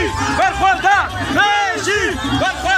Régie Berjuanda Régie Berjuanda